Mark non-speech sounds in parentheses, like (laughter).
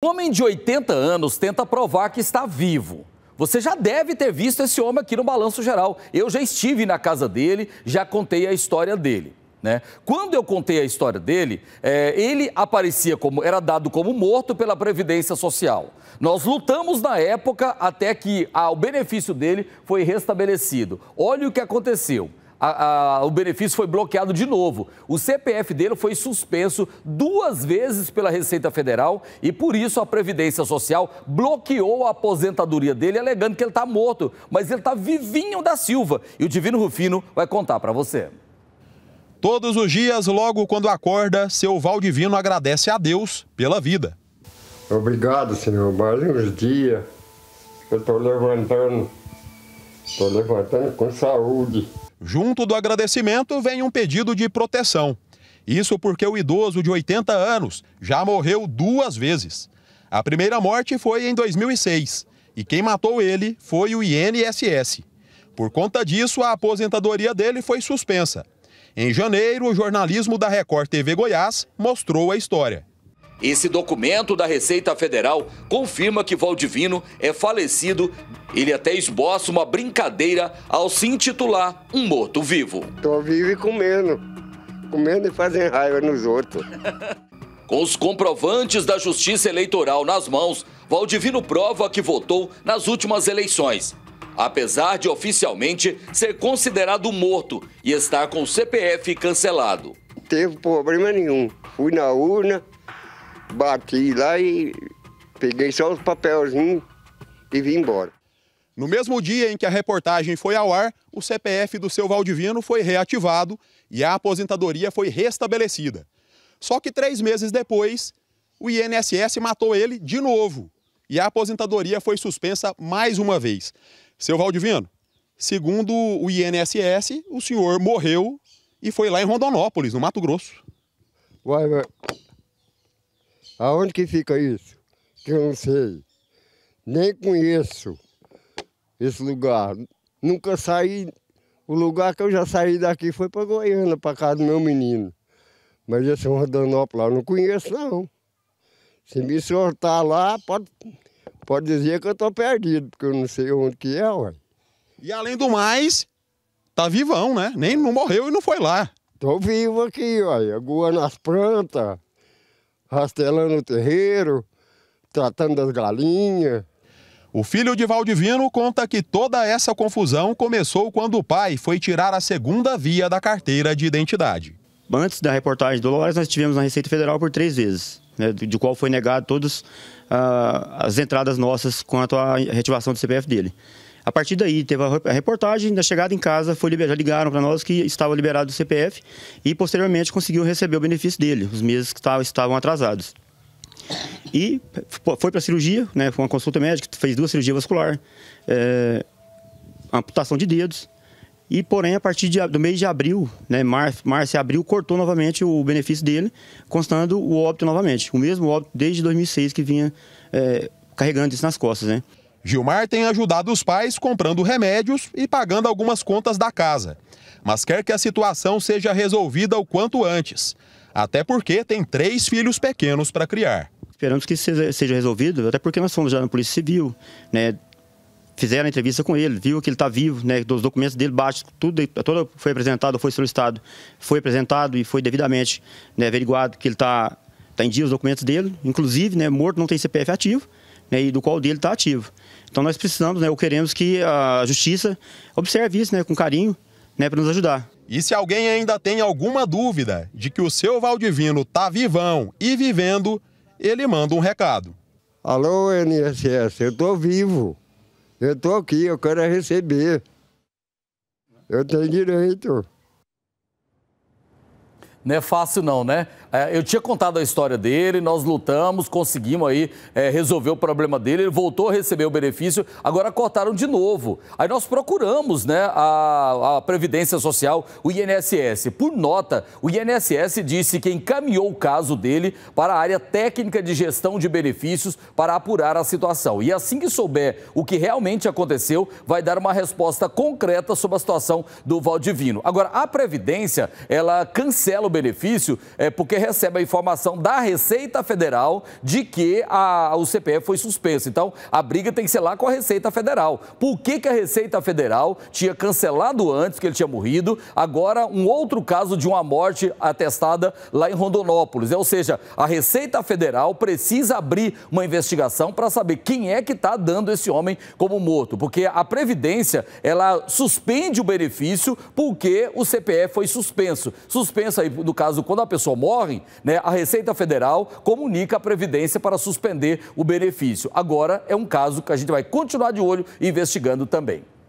Um homem de 80 anos tenta provar que está vivo. Você já deve ter visto esse homem aqui no Balanço Geral. Eu já estive na casa dele, já contei a história dele. Né? Quando eu contei a história dele, é, ele aparecia como, era dado como morto pela Previdência Social. Nós lutamos na época até que ah, o benefício dele foi restabelecido. Olha o que aconteceu a, a, o benefício foi bloqueado de novo. O CPF dele foi suspenso duas vezes pela Receita Federal e por isso a Previdência Social bloqueou a aposentadoria dele, alegando que ele está morto. Mas ele está vivinho da Silva. E o Divino Rufino vai contar para você. Todos os dias, logo quando acorda, seu Valdivino agradece a Deus pela vida. Obrigado, Senhor. Mais uns dias eu estou levantando. Estou levantando com saúde. Junto do agradecimento vem um pedido de proteção. Isso porque o idoso de 80 anos já morreu duas vezes. A primeira morte foi em 2006 e quem matou ele foi o INSS. Por conta disso, a aposentadoria dele foi suspensa. Em janeiro, o jornalismo da Record TV Goiás mostrou a história. Esse documento da Receita Federal confirma que Valdivino é falecido. Ele até esboça uma brincadeira ao se intitular um morto-vivo. Tô vivo e comendo. Comendo e fazendo raiva nos outros. (laughs) Com os comprovantes da Justiça Eleitoral nas mãos, Valdivino prova que votou nas últimas eleições. Apesar de oficialmente ser considerado morto e estar com o CPF cancelado. Não teve problema nenhum. Fui na urna, bati lá e peguei só os papelzinhos e vim embora. No mesmo dia em que a reportagem foi ao ar, o CPF do seu Valdivino foi reativado e a aposentadoria foi restabelecida. Só que três meses depois, o INSS matou ele de novo e a aposentadoria foi suspensa mais uma vez. Seu Valdivino, segundo o INSS, o senhor morreu e foi lá em Rondonópolis, no Mato Grosso. Uai, uai. Aonde que fica isso? Que eu não sei. Nem conheço esse lugar. Nunca saí. O lugar que eu já saí daqui foi para Goiânia, para casa do meu menino. Mas esse Rondonópolis lá eu não conheço, não. Se me soltar lá, pode, pode dizer que eu estou perdido, porque eu não sei onde que é, ué. E além do mais, tá vivão, né? Nem não morreu e não foi lá. Tô vivo aqui, olha, aguando as plantas rastelando o terreiro, tratando das galinhas. O filho de Valdivino conta que toda essa confusão começou quando o pai foi tirar a segunda via da carteira de identidade. Antes da reportagem do Dolores, nós tivemos na Receita Federal por três vezes, né, de qual foi negado todas uh, as entradas nossas quanto à reativação do CPF dele. A partir daí, teve a reportagem, da chegada em casa, foi já ligaram para nós que estava liberado o CPF e, posteriormente, conseguiu receber o benefício dele, os meses que estavam atrasados. E foi para a cirurgia, né, foi uma consulta médica, fez duas cirurgias vasculares, é, amputação de dedos. E, porém, a partir de, do mês de abril, né, março, março e abril, cortou novamente o benefício dele, constando o óbito novamente. O mesmo óbito desde 2006 que vinha é, carregando isso nas costas, né? Gilmar tem ajudado os pais comprando remédios e pagando algumas contas da casa, mas quer que a situação seja resolvida o quanto antes, até porque tem três filhos pequenos para criar. Esperamos que seja resolvido, até porque nós fomos já na Polícia Civil, né? Fizeram a entrevista com ele, viu que ele está vivo, né? Dos documentos dele baixos, tudo, tudo foi apresentado, foi solicitado, foi apresentado e foi devidamente né, averiguado que ele está tá em dia os documentos dele, inclusive, né? Morto não tem CPF ativo, né? E do qual dele está ativo. Então nós precisamos, né, ou queremos que a justiça observe isso, né, com carinho, né, para nos ajudar. E se alguém ainda tem alguma dúvida de que o seu Valdivino tá vivão e vivendo, ele manda um recado. Alô, NSS, eu tô vivo. Eu tô aqui, eu quero receber. Eu tenho direito. Não é fácil não, né? É, eu tinha contado a história dele, nós lutamos, conseguimos aí é, resolver o problema dele, ele voltou a receber o benefício, agora cortaram de novo. Aí nós procuramos, né, a, a Previdência Social, o INSS. Por nota, o INSS disse que encaminhou o caso dele para a área técnica de gestão de benefícios para apurar a situação. E assim que souber o que realmente aconteceu, vai dar uma resposta concreta sobre a situação do Valdivino. Agora, a Previdência, ela cancela o benefício é porque recebe a informação da Receita Federal de que a, o CPF foi suspenso. Então, a briga tem que ser lá com a Receita Federal. Por que, que a Receita Federal tinha cancelado antes, que ele tinha morrido, agora um outro caso de uma morte atestada lá em Rondonópolis? Ou seja, a Receita Federal precisa abrir uma investigação para saber quem é que está dando esse homem como morto, porque a Previdência, ela suspende o benefício porque o CPF foi suspenso. Suspenso aí, no caso, quando a pessoa morre, né, a Receita Federal comunica a Previdência para suspender o benefício. Agora é um caso que a gente vai continuar de olho investigando também.